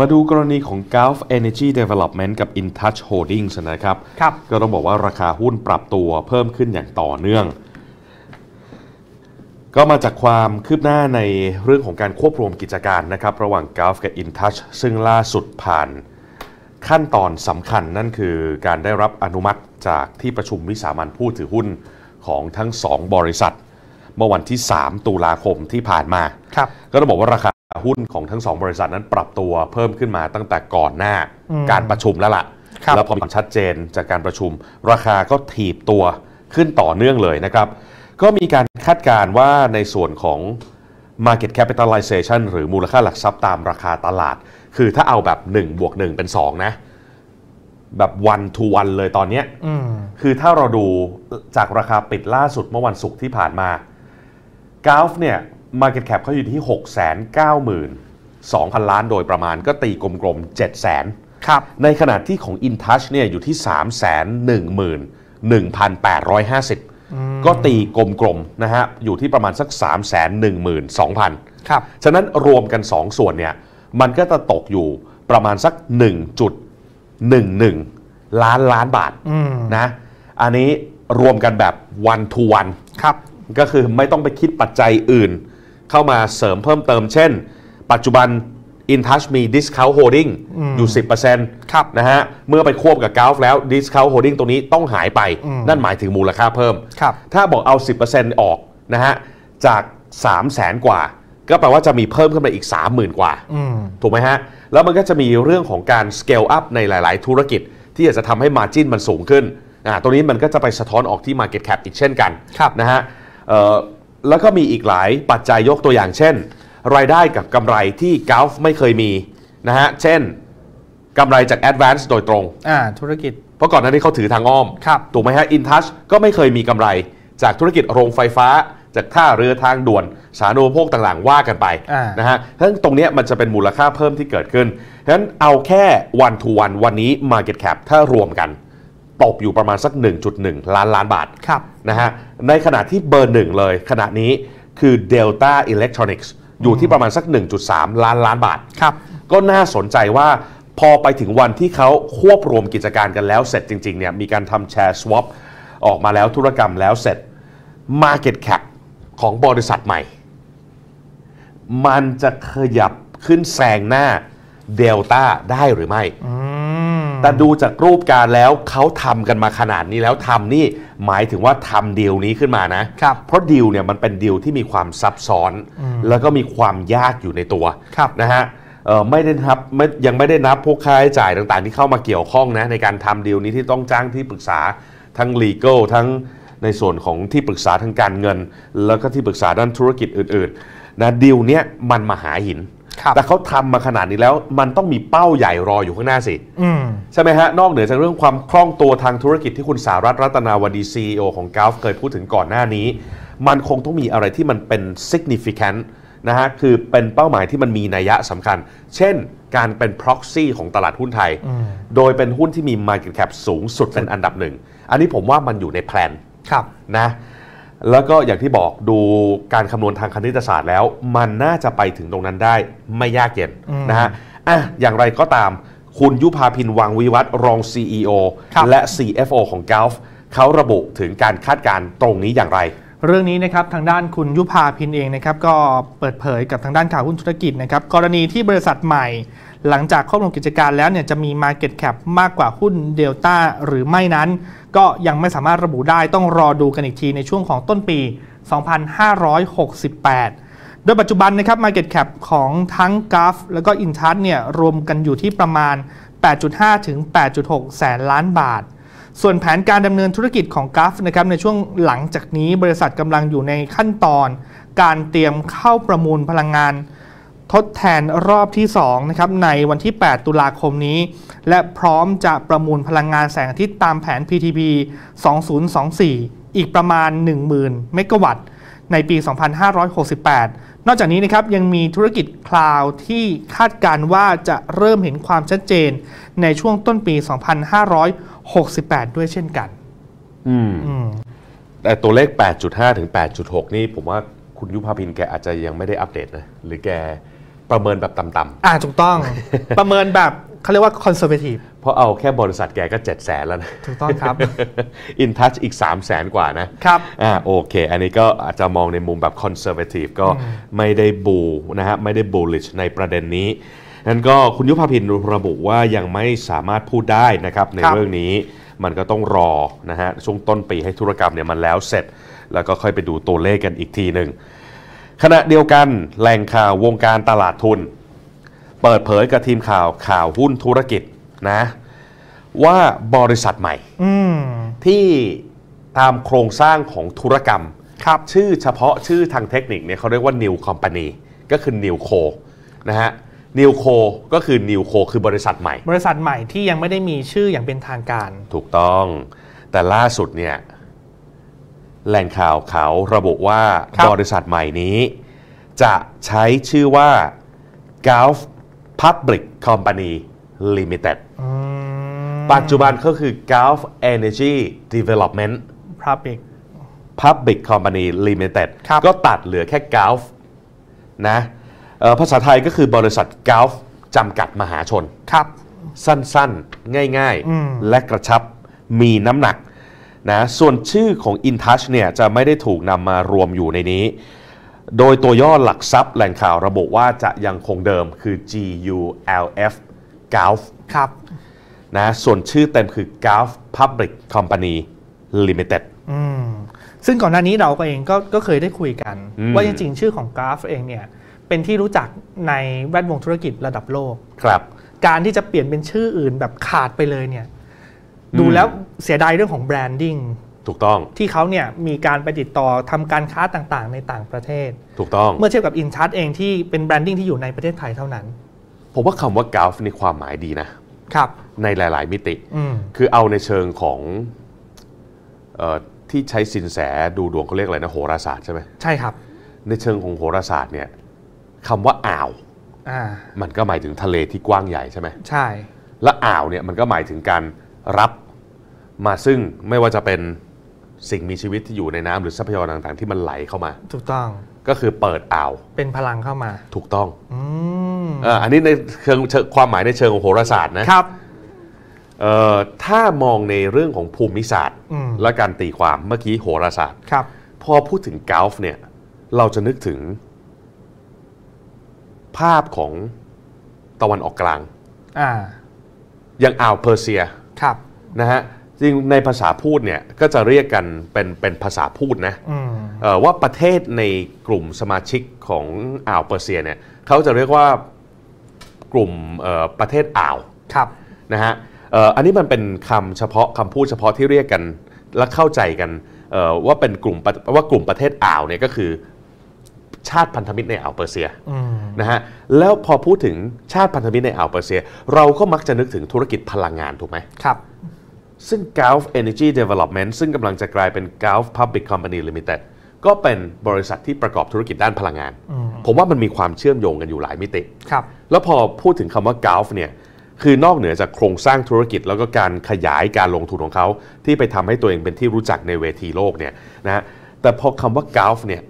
มาดูกรณีของ Gulf Energy Development กับ InTouch Holdings นะครับครับ ก็ต้องบอกว่าราคาหุ้นปรับตัวเพิ่มขึ้นอย่างต่อเนื่อง ก็มาจากความคืบหน้าในเรื่องของการควบรวมกิจการนะครับ ระหว่าง Gulf กับ InTouch ซึ่งล่าสุดผ่านขั้นตอนสำคัญนั่นคือการได้รับอนุมัติจากที่ประชุมวิสามันผู้ถือหุ้นของทั้งสองบริษัท เมื่อวันที่ 3 ตุลาคมที่ผ่านมาครับก็ต้องบอกว่าราคา หุ้นของทั้งสองบริษัทนั้นปรับตัวเพิ่มขึ้นมาตั้งแต่ก่อนหน้าอืมการประชุมแล้วล่ะครับแล้วพอมีความชัดเจนจากการประชุม ราคาก็ถีบตัวขึ้นต่อเนื่องเลยนะครับ ก็มีการคาดการณ์ว่าในส่วนของ Market Capitalization หรือมูลค่าหลักทรัพย์ตามราคาตลาด คือถ้าเอาแบบ1บวก1เป็น 2 นะ แบบ one to one เลยตอนเนี้ยอืมคือถ้าเราดูจากราคาปิดล่าสุดเมื่อวันศุกร์ที่ผ่านมา g a l f เนี่ย Market Cap เขาอยู่ที่ 692,000 ล้านโดยประมาณก็ตีกลมๆ 700,000ครับ ในขณะที่ของ InTouch เนี่ยอยู่ที่311,1,850 ก็ตีกลมๆนะฮะอยู่ที่ประมาณสัก 312,000 ครับ ฉะนั้นรวมกัน 2 ส่วนเนี่ยมันก็จะตกอยู่ประมาณสัก 1.11 ล้านล้านบาทอืมนะอันนี้รวมกันแบบ one to one ครับก็คือไม่ต้องไปคิดปัจจัยอื่น เข้ามาเสริมเพิ่มเติมเช่น ปัจจุบัน InTouch มี Discount Holding อยู่ 10%ครับนะฮะเมื่อไปควบกับ Gulf แล้ว Discount Holding ตรงนี้ต้องหายไปอืมนั่นหมายถึงมูลค่าเพิ่มครับถ้าบอกเอา 10%ออกนะฮะจาก 3 0 0แสนกว่า ก็แปลว่าจะมีเพิ่มขึ้นไปอีก 30,000 กว่าอืมถูกไหมฮะ แล้วมันก็จะมีเรื่องของการ scale up ในหลาย ๆ ธุรกิจ ที่อาจจะทำให้ margin มันสูงขึ้นอ่าตรงนี้มันก็จะไปสะท้อนออกที่ market cap อีกเช่นกันครับนะฮะเอ่อ แล้วก็มีอีกหลายปัจจัยยกตัวอย่างเช่น รายได้กับกำไรที่ Gulf ไม่เคยมีนะฮะ เช่นกำไรจาก Advance โดยตรง อ่าธุรกิจ เพราะก่อนหน้านี้เขาถือทางอ้อม ครับ ถูกไหมฮะ InTouch ก็ไม่เคยมีกำไร จากธุรกิจโรงไฟฟ้า จากท่าเรือทางด่วน สาธารณูปโภคต่างๆ ว่ากันไปอ่าน นะฮะเพราะฉะนั้นตรงเนี้ยมันจะเป็นมูลค่าเพิ่มที่เกิดขึ้นเพราะฉะนั้นเอาแค่ one to one วันนี้ Market Cap ถ้ารวมกัน ตกอยู่ประมาณสัก 1.1 ล้านล้านบาทครับนะฮะในขณะที่เบอร์หนึ่งเลยขณะนี้คือ Delta Electronics อยู่ที่ประมาณสัก 1.3 ล้านล้านบาทครับก็น่าสนใจว่าพอไปถึงวันที่เขาควบรวมกิจการกันแล้วเสร็จจริงๆเนี่ยมีการทำแชร์ swap ออกมาแล้วธุรกรรมแล้วเสร็จ Market Cap ของบริษัทใหม่ มันจะขยับขึ้นแซงหน้า Delta ได้หรือไม่อืม แต่ดูจากรูปการแล้วเขาทำกันมาขนาดนี้แล้วทำนี่หมายถึงว่าทำดีลนี้ขึ้นมานะครับเพราะดีลเนี่ยมันเป็นดีลที่มีความซับซ้อน แล้วก็มีความยากอยู่ในตัวครับนะฮะเอ่อไม่ได้นับไม่ยังไม่ได้นับพวกค่าใช้จ่ายต่างๆ ที่เข้ามาเกี่ยวข้องนะในการทำดีลนี้ที่ต้องจ้างที่ปรึกษาทั้ง legal ทั้งในส่วนของที่ปรึกษาทางการเงิน แล้วก็ที่ปรึกษาด้านธุรกิจอื่นๆนะดีลเนี้ยมันมหาหินครับ แต่เขาทำมาขนาดนี้แล้วมันต้องมีเป้าใหญ่รออยู่ข้างหน้าสิอืมใช่ไหมฮะ นอกเหนือจากเรื่องความคล่องตัวทางธุรกิจที่คุณสารัตน์รัตนาวดี CEO ของ g u l f เคยพูดถึงก่อนหน้านี้ มันคงต้องมีอะไรที่มันเป็น significant นะฮะคือเป็นเป้าหมายที่มันมีนัยยะสำคัญ เช่นการเป็น proxy ของตลาดหุ้นไทย โดยเป็นหุ้นที่มี market cap สูงสุดเป็นอันดับหนึ่ง อันนี้ผมว่ามันอยู่ในแพลนครับนะ แล้วก็อย่างที่บอกดูการคำนวณทางคณิตศาสตร์แล้ว มันน่าจะไปถึงตรงนั้นได้ไม่ยากเย็นนะฮะอะอย่างไรก็ตาม คุณยุพาพินวังวิวัฒน์รอง CEO ครับและ CFO ของ Gulf เขาระบุถึงการคาดการณ์ตรงนี้อย่างไร เรื่องนี้นะครับทางด้านคุณยุพาพินเองนะครับก็เปิดเผยกับทางด้านข่าวหุ้นธุรกิจนะครับกรณีที่บริษัทใหม่ หลังจากครอบรวมกิจการแล้วเนี่ยจะมี Market Cap มากกว่าหุ้นเดลต้าหรือไม่นั้น ก็ยังไม่สามารถระบุได้ต้องรอดูกันอีกทีในช่วงของต้นปี 2568 โดยปัจจุบันนะครับ Market Cap ของทั้ง g u f แล้วก็ Intouch เนี่ยรวมกันอยู่ที่ประมาณ 8.5 ถึง 8.6 แสนล้านบาท ส่วนแผนการดำเนินธุรกิจของกัฟนะครับในช่วงหลังจากนี้บริษัทกำลังอยู่ในขั้นตอน การเตรียมเข้าประมูลพลังงาน ทดแทนรอบที่2นะครับในวันที่ 8 ตุลาคมนี้ และพร้อมจะประมูลพลังงานแสงอาทิตย์ตามแผน PTP 2024 อีกประมาณ 10,000 เมกะวัตต์ในปี 2568 นอกจากนี้นะครับยังมีธุรกิจคลาวด์ที่คาดการณ์ว่าจะเริ่มเห็นความชัดเจนในช่วงต้นปี 2568 ด้วยเช่นกัน อืมอืมแต่ตัวเลข 8.5 ถึง 8.6 นี่ผมว่าคุณยุพาพินแกอาจจะยังไม่ได้อัปเดตนะ หรือแก ปประเมินแบบต่ำอ่าถูกต้อง ประเมินแบบเขาเรียกว่า conservative ๆเพราะเอาแค่บริษัทแกก็7 0 0แสนแล้วนะ ถูกต้องครับอินทัชอีก 3 0 0แสนกว่านะ ครับอ่าโอเค อันนี้ก็อาจจะมองในมุมแบบ conservative ก็ไม่ได้ bull นะฮะไม่ได้ bullish ในประเด็นนี้นั้นก็คุณยุพาพินระบุว่ายังไม่สามารถพูดได้นะครับในครับเรื่องนี้มันก็ต้องรอนะฮะช่วงต้นปีให้ธุรกรรมเนี่ยมันแล้วเสร็จ แล้วก็ค่อยไปดูตัวเลขกันอีกทีหนึ่ง ขณะเดียวกันแหล่งข่าววงการตลาดทุน เปิดเผยกับทีมข่าวข่าวหุ้นธุรกิจนะว่าบริษัทใหม่อืมที่ตามโครงสร้างของธุรกรรมครับชื่อเฉพาะชื่อทางเทคนิคเนี่ยเขาเรียกว่า New Company ก็คือ New Co นะฮะ New Co ก็คือ New Co คือบริษัทใหม่ บริษัทใหม่ที่ยังไม่ได้มีชื่ออย่างเป็นทางการ ถูกต้อง แต่ล่าสุดเนี่ย แหล่งข่าวเขาระบุว่าครับ บริษัทใหม่นี้ จะใช้ชื่อว่า Gulf Public Company Limited อืมปัจจุบันก็คือ Gulf Energy Development Public Public Company Limited ครับ ก็ตัดเหลือแค่ Gulf นะเอ่อภาษาไทยก็คือบริษัท Gulf จำกัดมหาชน ครับ สั้นๆ ง่ายอืม ๆ และกระชับมีน้ำหนัก นะส่วนชื่อของ InTouch เนี่ยจะไม่ได้ถูกนำมารวมอยู่ในนี้ โดยตัวย่อหลักทรัพย์แหล่งข่าวระบุว่าจะยังคงเดิมคือ GULF Gulf ครับนะส่วนชื่อเต็มคือ Gulf Public Company Limited อืมซึ่งก่อนหน้านี้เราก็เองก็ก็เคยได้คุยกันอืมว่าจริงๆ ชื่อของกราฟเองเนี่ยเป็นที่รู้จักในแวดวงธุรกิจระดับโลก ครับ การที่จะเปลี่ยนเป็นชื่ออื่นแบบขาดไปเลยเนี่ย ดูแล้ว เสียดายเรื่องของ branding ถูกต้องที่เขาเนี่ยมีการไปติดต่อทำการค้าต่างๆ ในต่างประเทศ ถูกต้องเมื่อเทียบกับอินทัชเองที่เป็น branding ที่อยู่ในประเทศไทยเท่านั้น ผมว่าคำว่า Gulf ในความหมายดีนะครับในหลาย ๆ มิติอืมคือเอาในเชิงของเออที่ใช้ซินแสดูดวงเขาเรียกอะไรนะโหราศาสตร์ใช่ไหมใช่ครับ ในเชิงของโหราศาสตร์เนี่ยคำว่าอ่าวอ่ามันก็หมายถึงทะเลที่กว้างใหญ่ใช่ไหมใช่ และอ่าวเนี่ยมันก็หมายถึงการรับ มาซึ่งไม่ว่าจะเป็นสิ่งมีชีวิตที่อยู่ในน้ำหรือทรัพยากรต่างๆ ที่มันไหลเข้ามา ถูกต้องก็คือเปิดอ่าวเป็นพลังเข้ามา ถูกต้องอืมเอ่ออันนี้ในเชิงเชิงความหมายในเชิงของโหราศาสตร์นะครับ เอ่อถ้ามองในเรื่องของภูมิศาสตร์ อืม และการตีความเมื่อกี้โหราศาสตร์ ครับ พอพูดถึงกอล์ฟเนี่ยเราจะนึกถึง ภาพของตะวันออกกลาง อ่า อย่างอ่าวเพอร์เซียครับ นะฮะ จริงในภาษาพูดเนี่ยก็จะเรียกกันเป็นเป็นภาษาพูดนะอืมเอ่อว่าประเทศในกลุ่มสมาชิกของอ่าวเปอร์เซียเนี่ยเขาจะเรียกว่ากลุ่มเอ่อประเทศอ่าวครับนะฮะเอ่ออันนี้มันเป็นคำเฉพาะคำพูดเฉพาะที่เรียกกันและเข้าใจกันเอ่อว่าเป็นกลุ่มประว่ากลุ่มประเทศอ่าวเนี่ยก็คือชาติพันธมิตรในอ่าวเปอร์เซียอืมนะฮะแล้วพอพูดถึงชาติพันธมิตรในอ่าวเปอร์เซีย เราก็มักจะนึกถึงธุรกิจพลังงานถูกไหมครับ ซึ่ง Gulf Energy Development ซึ่งกำลังจะกลายเป็น Gulf Public Company Limited ก็เป็นบริษัทที่ประกอบธุรกิจด้านพลังงาน ผมว่ามันมีความเชื่อมโยงกันอยู่หลายมิติ ครับ แล้วพอพูดถึงคำว่า Gulf เนี่ย คือนอกเหนือจากโครงสร้างธุรกิจ แล้วก็การขยายการลงทุนของเขา ที่ไปทำให้ตัวเองเป็นที่รู้จักในเวทีโลกเนี่ยนะฮะ แต่พอคำว่า Gulf เนี่ย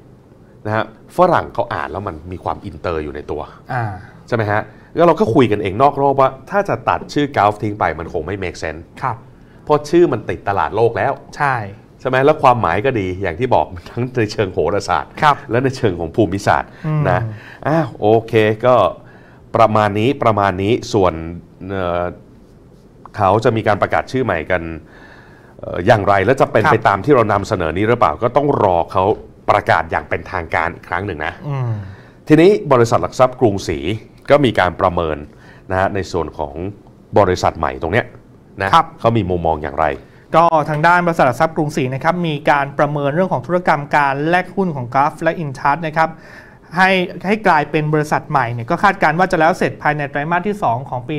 นะฮะ ฝรั่งเขาอ่านแล้วมันมีความอินเตอร์อยู่ในตัวอ่าใช่ไหมฮะ แล้วเราก็คุยกันเองนอกรอบว่า ถ้าจะตัดชื่อ Gulf ทิ้งไปมันคงไม่ make sense ครับ เพราะชื่อมันติดตลาดโลกแล้ว ใช่ใช่ไหมแล้วความหมายก็ดีอย่างที่บอกทั้งในเชิงโหราศาสตร์ ครับ และในเชิงของภูมิศาสตร์อืม นะอ้าวโอเคก็ประมาณนี้ประมาณนี้ส่วนเอ่อเขาจะมีการประกาศชื่อใหม่กันเอ่ออย่างไรและจะเป็นไปตามที่เรานำเสนอนี้หรือเปล่าก็ต้องรอเขาประกาศอย่างเป็นทางการอีกครั้งหนึ่งนะ อืม ทีนี้บริษัทหลักทรัพย์กรุงศรีก็มีการประเมินนะฮะในส่วนของบริษัทใหม่ตรงเนี้ย นะครับเขามีมุมมองอย่างไร ก็ทางด้านบริษัทหลักทรัพย์กรุงศรีนะครับมีการประเมินเรื่องของธุรกรรมการแลกหุ้นของกราฟและอินทัชนะครับให้ให้กลายเป็นบริษัทใหม่เนี่ยก็คาดการณ์ว่าจะแล้วเสร็จภายในไตรมาสที่ 2 ของปี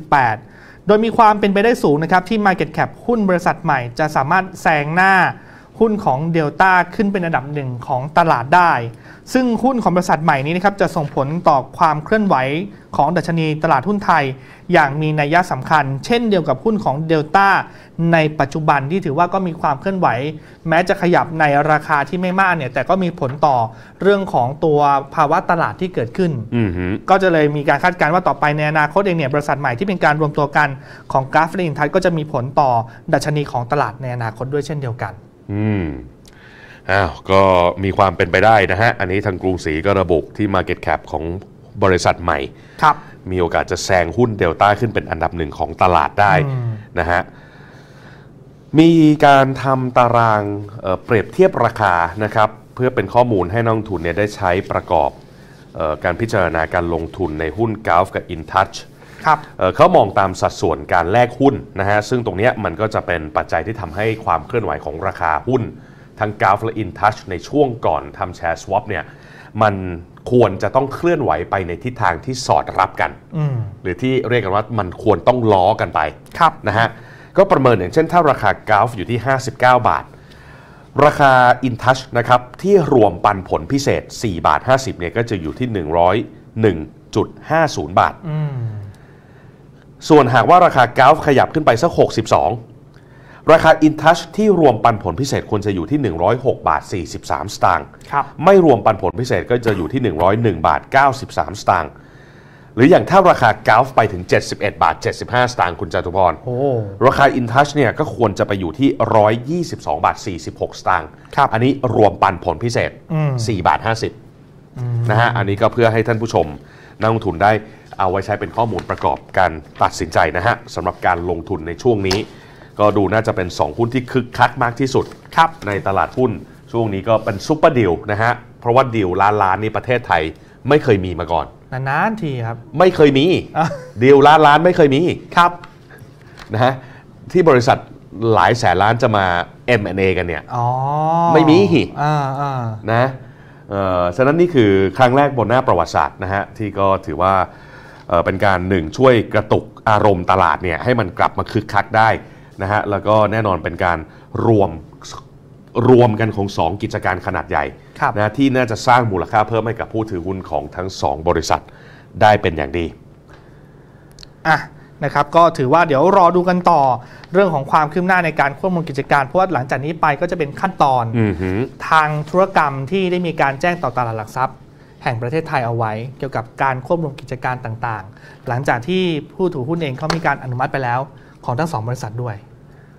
2568 โดยมีความเป็นไปได้สูงนะครับที่ Market Cap หุ้นบริษัทใหม่ จะสามารถแซงหน้าหุ้นของเดลต้าขึ้นเป็นอันดับหนึ่งของตลาดได้ ซึ่งหุ้นของบริษัทใหม่นี้นะครับจะส่งผลต่อความเคลื่อนไหวของดัชนีตลาดหุ้นไทย อย่างมีนัยสำคัญ เช่นเดียวกับหุ้นของเดลต้าในปัจจุบันที่ถือว่าก็มีความเคลื่อนไหว แม้จะขยับในราคาที่ไม่มากเนี่ยแต่ก็มีผลต่อเรื่องของตัวภาวะตลาดที่เกิดขึ้นอือฮึก็จะเลยมีการคาดการณ์ว่าต่อไปในอนาคตเองเนี่ยบริษัทใหม่ที่เป็นการรวมตัวกันของกราฟและอินทัศก็จะมีผลต่อดัชนีของตลาดในอนาคตด้วยเช่นเดียวกัน อืม อ้าวก็มีความเป็นไปได้นะฮะ อันนี้ทางกรุงศรีก็ระบุที่ Market Cap ของบริษัทใหม่ ครับ มีโอกาสจะแซงหุ้นเดลต้าขึ้นเป็นอันดับหนึ่งของตลาดได้อืมนะฮะ มีการทำตารางเอ่อเปรียบเทียบราคานะครับ เพื่อเป็นข้อมูลให้นักลงทุนเนี่ยได้ใช้ประกอบเออการพิจารณาการลงทุนในหุ้น g u l f กับ InTouch ครับเอ่อเขามองตามสัดส่วนการแลกหุ้นนะฮะ ซึ่งตรงเนี้ยมันก็จะเป็นปัจจัยที่ทำให้ความเคลื่อนไหวของราคาหุ้น ทั้ง g u l f และ InTouch ในช่วงก่อนทำแชร์ swap เนี่ยมันควรจะต้องเคลื่อนไหวไปในทิศทางที่สอดรับกันอืมหรือที่เรียกกันว่ามันควรต้องล้อกันไปครับนะฮะก็ประเมินอย่างเช่นถ้าราคา g u l f อยู่ที่ 59 บาท ราคา InTouch นะครับที่รวมปันผลพิเศษ 4 บาท 50เนี่ยก็จะอยู่ที่ 101.50 บาทอืมส่วนหากว่าราคา g u l f ขยับขึ้นไปสัก 62 ราคา InTouch ที่รวมปันผลพิเศษควรจะอยู่ที่ 106 บาท 43 สตางค์ครับไม่รวมปันผลพิเศษก็จะอยู่ที่ 101 บาท 93 สตางค์หรืออย่างถ้าราคา g u l f ไปถึง 71 บาท 75 สตางค์คุณจตุพรโอ้ราคา InTouch เนี่ยก็ควรจะไปอยู่ที่ 122 บาท 46 สตางค์ครับอันนี้รวมปันผลพิเศษอืม4บาท 50 นะฮะอันนี้ก็เพื่อให้ท่านผู้ชมนักลงทุนได้เอาไว้ใช้เป็นข้อมูลประกอบการตัดสินใจนะฮะสำหรับการลงทุนในช่วงนี้ ก็ดูน่าจะเป็น 2 หุ้นที่คึกคักมากที่สุดครับในตลาดหุ้น ช่วงนี้ก็เป็นซุปเปอร์ดิวนะฮะ เพราะว่าดิวล้านล้านนี่ประเทศไทยไม่เคยมีมาก่อน นานๆทีครับ ไม่เคยมีอะดิวล้านล้านไม่เคยมีครับนะฮะที่บริษัทหลายแสนล้านจะมา M&A กันเนี่ยอ๋อไม่มีอ่าอ่านะเอ่อฉะนั้นนี่คือครั้งแรกบนหน้าประวัติศาสตร์นะฮะที่ก็ถือว่าเอ่อเป็นการหนึ่งช่วยกระตุกอารมณ์ตลาดเนี่ยให้มันกลับมาคึกคักได้ นะฮะแล้วก็แน่นอนเป็นการรวมรวมกันของ 2 กิจการขนาดใหญ่ครับนะที่น่าจะสร้างมูลค่าเพิ่มให้กับผู้ถือหุ้นของทั้ง 2 บริษัทได้เป็นอย่างดีอะนะครับก็ถือว่าเดี๋ยวรอดูกันต่อเรื่องของความคืบหน้าในการควบคุมกิจการเพราะว่าหลังจากนี้ไปก็จะเป็นขั้นตอนอือหือทางธุรกรรมที่ได้มีการแจ้งต่อตลาดหลักทรัพย์ แห่งประเทศไทยเอาไว้ เกี่ยวกับการควบรวมกิจการต่างๆ หลังจากที่ผู้ถือหุ้นเองเขามีการอนุมัติไปแล้วของทั้งสองบริษัทด้วย